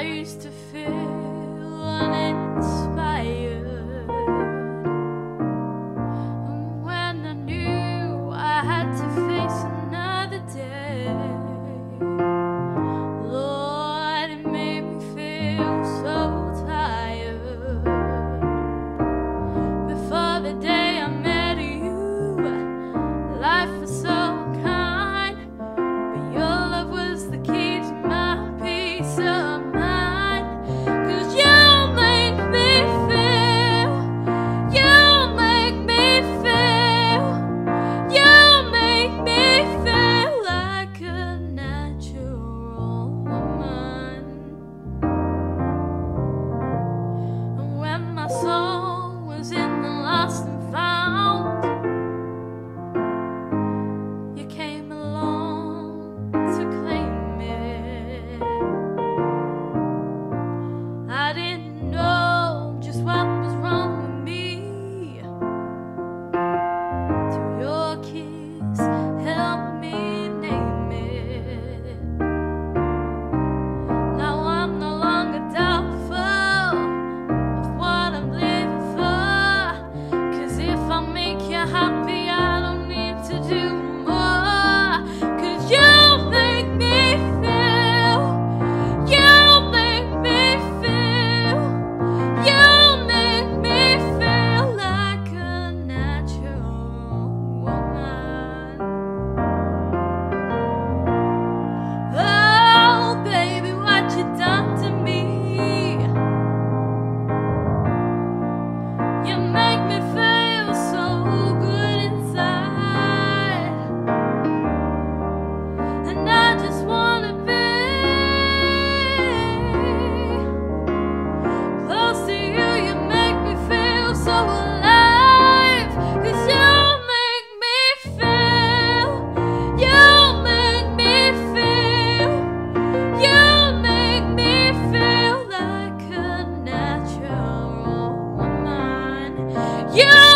I used to feel you. You